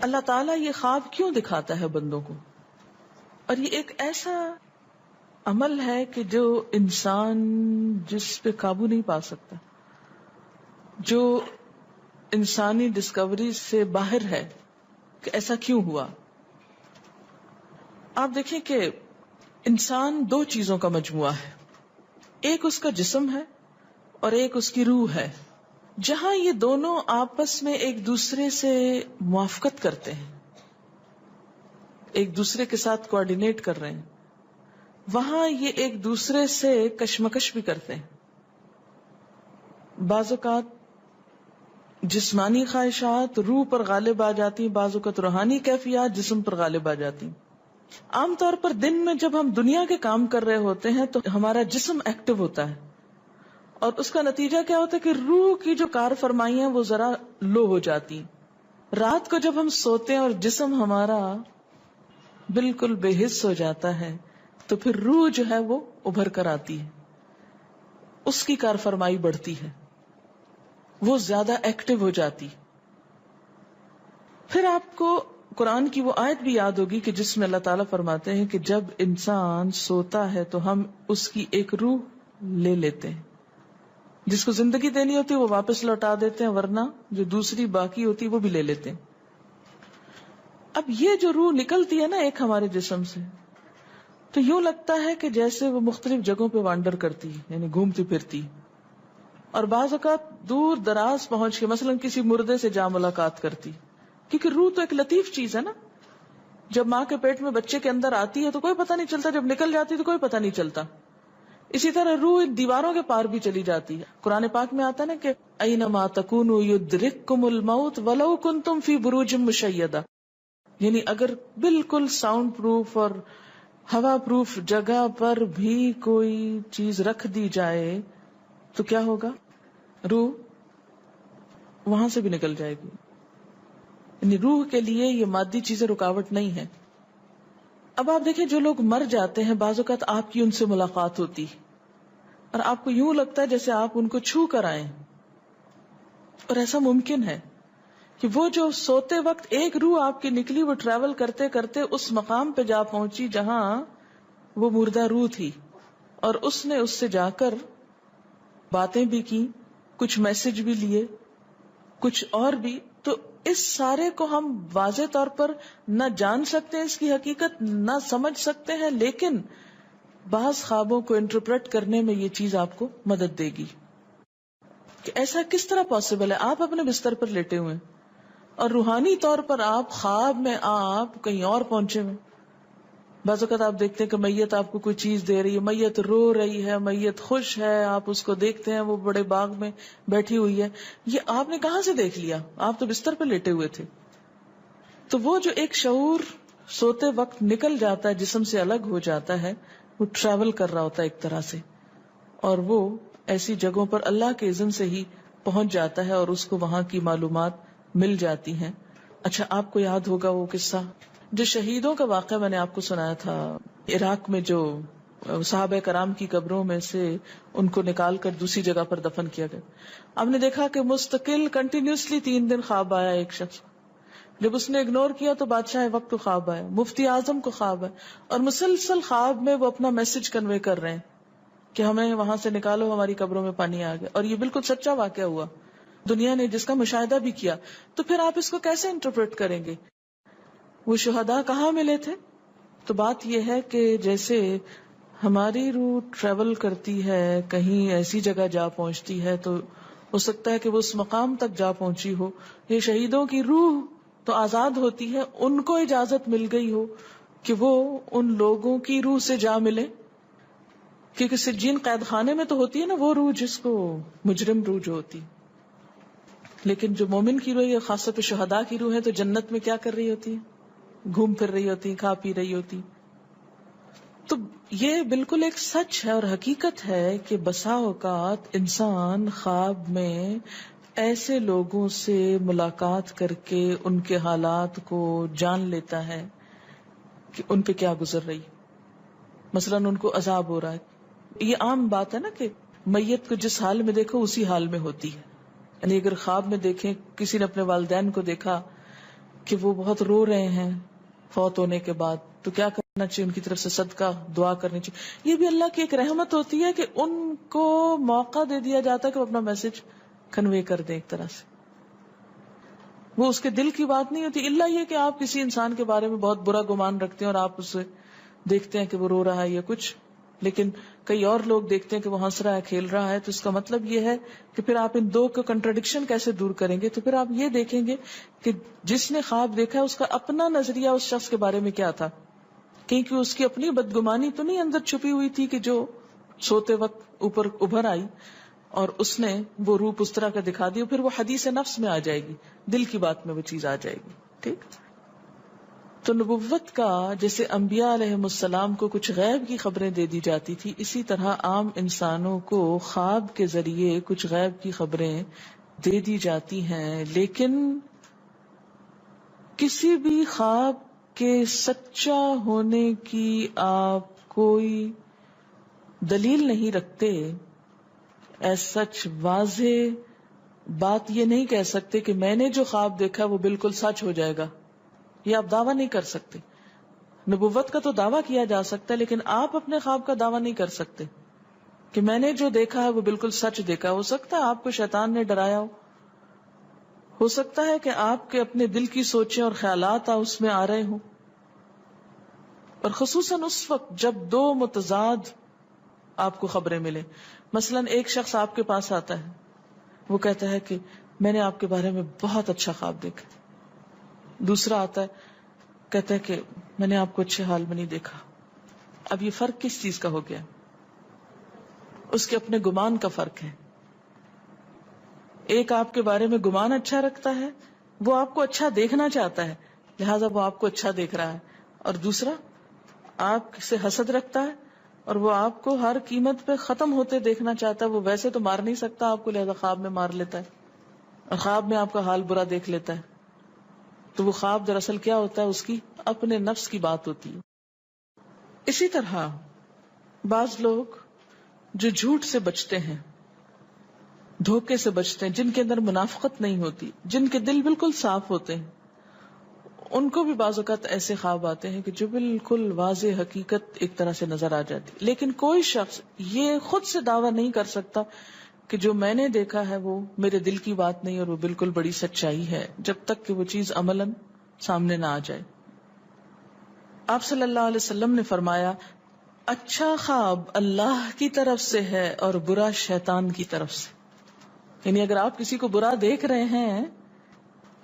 اللہ تعالیٰ یہ خواب کیوں دکھاتا ہے بندوں کو؟ اور یہ ایک ایسا عمل ہے کہ جو انسان جس پہ قابو نہیں پا سکتا، جو انسانی ڈسکوری سے باہر ہے کہ ایسا کیوں ہوا؟ آپ دیکھیں کہ انسان دو چیزوں کا مجموعہ ہے، ایک اس کا جسم ہے اور ایک اس کی روح ہے۔ جہاں یہ دونوں آپس میں ایک دوسرے سے موافقت کرتے ہیں، ایک دوسرے کے ساتھ کوآڈینیٹ کر رہے ہیں، وہاں یہ ایک دوسرے سے کشمکش بھی کرتے ہیں۔ بعض اوقات جسمانی خواہشات، روح پر غالب آ جاتی، بعض اوقات روحانی کیفیات، جسم پر غالب آ جاتی۔ عام طور پر دن میں جب ہم دنیا کے کام کر رہے ہوتے ہیں تو ہمارا جسم ایکٹیو ہوتا ہے۔ اور اس کا نتیجہ کیا ہوتا ہے کہ روح کی جو کار فرمائی ہیں وہ ذرا لو ہو جاتی رات کو جب ہم سوتے ہیں اور جسم ہمارا بالکل بے حص ہو جاتا ہے، تو پھر روح جو ہے وہ ابھر کر آتی ہے۔ اس کی کار فرمائی بڑھتی ہے۔ وہ زیادہ ایکٹیو ہو جاتی پھر آپ کو قرآن کی وہ آیت بھی یاد ہوگی کہ جس میں اللہ تعالیٰ فرماتے ہیں کہ جب انسان سوتا ہے تو ہم اس کی ایک روح لے لیتے ہیں۔ جس کو زندگی دینی ہوتی ہے وہ واپس لوٹا دیتے ہیں، ورنہ جو دوسری باقی ہوتی ہے وہ بھی لے لیتے ہیں۔ اب یہ جو روح نکلتی ہے نا ایک ہمارے جسم سے، تو یوں لگتا ہے کہ جیسے وہ مختلف جگہوں پہ وانڈر کرتی یعنی گھومتی پھرتی اور بعض اوقات دور دراز پہنچ کے مثلا کسی مردے سے جا ملاقات کرتی کیونکہ روح تو ایک لطیف چیز ہے نا۔ جب ماں کے پیٹ میں بچے کے اندر آتی ہے تو کوئی پتہ نہیں چلتا، جب نکل جاتی تو کوئی پتہ نہیں چلتا۔ اسی طرح روح دیواروں کے پار بھی چلی جاتی ہے۔ قرآن پاک میں آتا نا کہ اینما تکون یدرککم الموت ولو کنتم فی بروج مشیدہ۔ یعنی اگر بالکل ساؤنڈ پروف اور ہوا پروف جگہ پر بھی کوئی چیز رکھ دی جائے تو کیا ہوگا؟ روح وہاں سے بھی نکل جائے گی۔ یعنی روح کے لیے یہ مادی چیزیں رکاوٹ نہیں ہے اب آپ دیکھیں جو لوگ مر جاتے ہیں، بعض اوقات آپ کی ان سے ملاقات ہوتی ہے۔ اور آپ کو یوں لگتا ہے جیسے آپ ان کو چھو کر آئے اور ایسا ممکن ہے کہ وہ جو سوتے وقت ایک روح آپ کی نکلی، وہ ٹریول کرتے کرتے اس مقام پہ جا پہنچی جہاں وہ مردہ روح تھی۔ اور اس نے اس سے جا کر باتیں بھی کی کچھ میسج بھی لیے، کچھ اور بھی۔ تو اس سارے کو ہم واضح طور پر نہ جان سکتے ہیں، اس کی حقیقت نہ سمجھ سکتے ہیں، لیکن بعض خوابوں کو انٹرپریٹ کرنے میں یہ چیز آپ کو مدد دے گی۔ کہ ایسا کس طرح پاسبل ہے؟ آپ اپنے بستر پر لیٹے ہوئے اور روحانی طور پر آپ خواب میں آپ کہیں اور پہنچے ہوئے بعض اوقات آپ دیکھتے ہیں کہ میت آپ کو کوئی چیز دے رہی ہے۔ میت رو رہی ہے، میت خوش ہے، آپ اس کو دیکھتے ہیں، وہ بڑے باغ میں بیٹھی ہوئی ہے۔ یہ آپ نے کہاں سے دیکھ لیا؟ آپ تو بستر پہ لیٹے ہوئے تھے۔ تو وہ جو ایک شعور سوتے وقت نکل جاتا ہے، جسم سے الگ ہو جاتا ہے وہ ٹریول کر رہا ہوتا ہے ایک طرح سے۔ اور وہ ایسی جگہوں پر اللہ کے عزم سے ہی پہنچ جاتا ہے اور اس کو وہاں کی معلومات مل جاتی ہیں۔ اچھا آپ کو یاد ہوگا وہ قصہ۔ جو شہیدوں کا واقعہ میں نے آپ کو سنایا تھا، عراق میں جو صحابہ کرام کی قبروں میں سے ان کو نکال کر دوسری جگہ پر دفن کیا گیا۔ آپ نے دیکھا کہ مستقل کنٹینیوسلی تین دن خواب آیا ایک شخص۔ جب اس نے اگنور کیا تو بادشاہ وقت کو خواب آیا۔ مفتی اعظم کو خواب ہے اور مسلسل خواب میں وہ اپنا میسج کنوے کر رہے ہیں کہ ہمیں وہاں سے نکالو، ہماری قبروں میں پانی آ گیا۔ اور یہ بالکل سچا واقعہ ہوا۔ دنیا نے جس کا مشاہدہ بھی کیا، تو پھر آپ اس کو کیسے انٹرپریٹ کریں گے؟ وہ شہدا کہاں ملے تھے؟ تو بات یہ ہے کہ جیسے ہماری روح ٹریول کرتی ہے، کہیں ایسی جگہ جا پہنچتی ہے، تو ہو سکتا ہے کہ وہ اس مقام تک جا پہنچی ہو۔ یہ شہیدوں کی روح تو آزاد ہوتی ہے، ان کو اجازت مل گئی ہو کہ وہ ان لوگوں کی روح سے جا ملے کیونکہ سجین قید خانے میں تو ہوتی ہے نا، وہ روح جس کو مجرم روح جو ہوتی۔ لیکن جو مومن کی روح ہے خاص طور پہ شہدا کی روح ہے، تو جنت میں کیا کر رہی ہوتی؟ ہے گھوم پھر رہی ہوتی، کھا پی رہی ہوتی۔ تو یہ بالکل ایک سچ ہے اور حقیقت ہے کہ بسا اوقات انسان خواب میں ایسے لوگوں سے ملاقات کر کے ان کے حالات کو جان لیتا ہے کہ ان پہ کیا گزر رہی۔ مثلا ان کو عذاب ہو رہا ہے۔ یہ عام بات ہے نا کہ میت کو جس حال میں دیکھو اسی حال میں ہوتی ہے۔ یعنی اگر خواب میں دیکھیں، کسی نے اپنے والدین کو دیکھا کہ وہ بہت رو رہے ہیں فوت ہونے کے بعد، تو کیا کرنا چاہیے؟ ان کی طرف سے صدقہ، دعا کرنی چاہیے۔ یہ بھی اللہ کی ایک رحمت ہوتی ہے کہ ان کو موقع دے دیا جاتا ہے کہ وہ اپنا میسج کنوے کر دیں ایک طرح سے۔ وہ اس کے دل کی بات نہیں ہوتی اللہ یہ کہ آپ کسی انسان کے بارے میں بہت برا گمان رکھتے ہیں اور آپ اسے دیکھتے ہیں کہ وہ رو رہا ہے یا کچھ۔ لیکن کئی اور لوگ دیکھتے ہیں کہ وہ ہنس رہا ہے، کھیل رہا ہے، تو اس کا مطلب یہ ہے کہ پھر آپ ان دو کا کنٹرڈکشن کیسے دور کریں گے؟ تو پھر آپ یہ دیکھیں گے کہ جس نے خواب دیکھا ہے، اس کا اپنا نظریہ اس شخص کے بارے میں کیا تھا۔ کیونکہ اس کی اپنی بدگمانی تو نہیں اندر چھپی ہوئی تھی کہ جو سوتے وقت اوپر ابھر آئی اور اس نے وہ روپ اس طرح کا دکھا دیا، پھر وہ حدیث نفس میں آ جائے گی، دل کی بات میں وہ چیز آ جائے گی، ٹھیک؟ تو نبوت کا جیسے انبیاء علیہ السلام کو کچھ غیب کی خبریں دے دی جاتی تھی، اسی طرح عام انسانوں کو خواب کے ذریعے کچھ غیب کی خبریں دے دی جاتی ہیں، لیکن کسی بھی خواب کے سچا ہونے کی آپ کوئی دلیل نہیں رکھتے ایس سچ واضح بات یہ نہیں کہہ سکتے کہ میں نے جو خواب دیکھا وہ بالکل سچ ہو جائے گا، یہ آپ دعویٰ نہیں کر سکتے۔ نبوت کا تو دعویٰ کیا جا سکتا ہے، لیکن آپ اپنے خواب کا دعویٰ نہیں کر سکتے۔ کہ میں نے جو دیکھا ہے وہ بالکل سچ دیکھا۔ ہو سکتا ہے آپ کو شیطان نے ڈرایا ہو۔ ہو سکتا ہے کہ آپ کے اپنے دل کی سوچیں اور خیالات اس میں آ رہے ہوں۔ اور خصوصاً اس وقت جب دو متضاد آپ کو خبریں ملے مثلا ایک شخص آپ کے پاس آتا ہے، وہ کہتا ہے کہ میں نے آپ کے بارے میں بہت اچھا خواب دیکھا۔ دوسرا آتا ہے، کہتا ہے کہ میں نے آپ کو اچھے حال میں نہیں دیکھا۔ اب یہ فرق کس چیز کا ہو گیا؟ اس کے اپنے گمان کا فرق ہے۔ ایک آپ کے بارے میں گمان اچھا رکھتا ہے، وہ آپ کو اچھا دیکھنا چاہتا ہے، لہذا وہ آپ کو اچھا دیکھ رہا ہے۔ اور دوسرا، آپ سے حسد رکھتا ہے اور وہ آپ کو ہر قیمت پہ ختم ہوتے دیکھنا چاہتا ہے، وہ ویسے تو مار نہیں سکتا، آپ کو لہذا خواب میں مار لیتا ہے۔ اور خواب میں آپ کا حال برا دیکھ لیتا ہے۔ تو وہ خواب دراصل کیا ہوتا ہے؟ اس کی اپنے نفس کی بات ہوتی ہے۔ اسی طرح بعض لوگ جو جھوٹ سے بچتے ہیں، دھوکے سے بچتے ہیں، جن کے اندر منافقت نہیں ہوتی، جن کے دل بالکل صاف ہوتے ہیں ان کو بھی بعض اوقات ایسے خواب آتے ہیں کہ جو بالکل واضح حقیقت ایک طرح سے نظر آ جاتی۔ لیکن کوئی شخص یہ خود سے دعویٰ نہیں کر سکتا کہ جو میں نے دیکھا ہے وہ میرے دل کی بات نہیں اور وہ بالکل بڑی سچائی ہے جب تک کہ وہ چیز عمل سامنے نہ آ جائے۔ آپ صلی اللہ علیہ وسلم نے فرمایا اچھا خواب اللہ کی طرف سے ہے اور برا شیطان کی طرف سے۔ یعنی اگر آپ کسی کو برا دیکھ رہے ہیں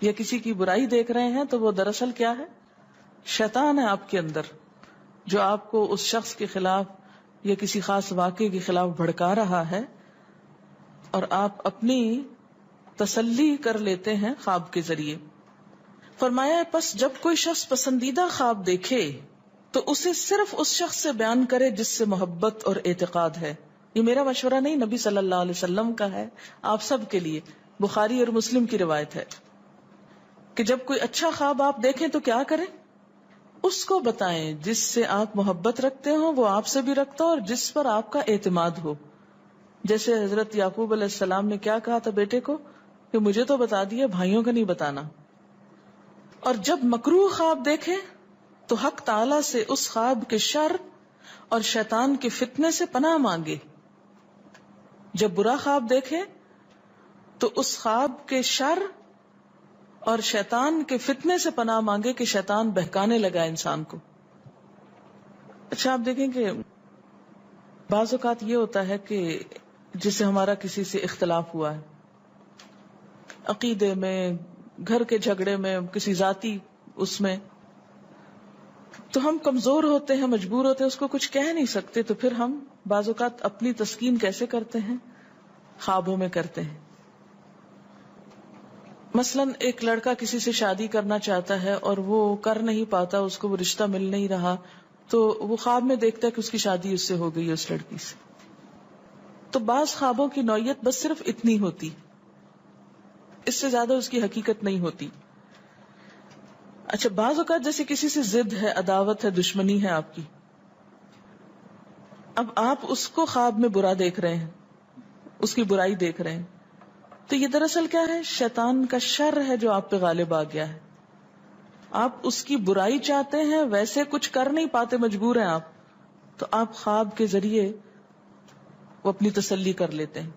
یا کسی کی برائی دیکھ رہے ہیں تو وہ دراصل کیا ہے؟ شیطان ہے آپ کے اندر، جو آپ کو اس شخص کے خلاف یا کسی خاص واقعے کے خلاف بھڑکا رہا ہے اور آپ اپنی تسلی کر لیتے ہیں خواب کے ذریعے۔ فرمایا پس جب کوئی شخص پسندیدہ خواب دیکھے تو اسے صرف اس شخص سے بیان کرے جس سے محبت اور اعتقاد ہے۔ یہ میرا مشورہ نہیں، نبی صلی اللہ علیہ وسلم کا ہے، آپ سب کے لیے، بخاری اور مسلم کی روایت ہے۔ کہ جب کوئی اچھا خواب آپ دیکھیں تو کیا کریں؟ اس کو بتائیں جس سے آپ محبت رکھتے ہو وہ آپ سے بھی رکھتا ہو اور جس پر آپ کا اعتماد ہو۔ جیسے حضرت یعقوب علیہ السلام نے کیا کہا تھا بیٹے کو؟ کہ مجھے تو بتا دیا بھائیوں کا نہیں بتانا۔ اور جب مکرو خواب دیکھے تو حق تعالی سے اس خواب کے شر اور شیطان کے فتنے سے پناہ مانگے۔ جب برا خواب دیکھے تو اس خواب کے شر اور شیطان کے فتنے سے پناہ مانگے کہ شیطان بہکانے لگا انسان کو۔ اچھا آپ دیکھیں کہ بعض اوقات یہ ہوتا ہے کہ جس سے ہمارا کسی سے اختلاف ہوا ہے، عقیدے میں، گھر کے جھگڑے میں، کسی ذاتی اس میں، تو ہم کمزور ہوتے ہیں، مجبور ہوتے ہیں، اس کو کچھ کہہ نہیں سکتے، تو پھر ہم بعض اوقات اپنی تسکین کیسے کرتے ہیں؟ خوابوں میں کرتے ہیں۔ مثلا ایک لڑکا کسی سے شادی کرنا چاہتا ہے اور وہ کر نہیں پاتا، اس کو وہ رشتہ مل نہیں رہا، تو وہ خواب میں دیکھتا ہے کہ اس کی شادی اس سے ہو گئی اس لڑکی سے۔ تو بعض خوابوں کی نوعیت بس صرف اتنی ہوتی۔ اس سے زیادہ اس کی حقیقت نہیں ہوتی۔ اچھا بعض اوقات جیسے کسی سے ضد ہے، عداوت ہے، دشمنی ہے آپ کی۔ اب آپ اس کو خواب میں برا دیکھ رہے ہیں، اس کی برائی دیکھ رہے ہیں۔ تو یہ دراصل کیا ہے؟ شیطان کا شر ہے جو آپ پہ غالب آ گیا ہے۔ آپ اس کی برائی چاہتے ہیں، ویسے کچھ کر نہیں پاتے، مجبور ہیں آپ۔ تو آپ خواب کے ذریعے وہ اپنی تسلی کر لیتے ہیں۔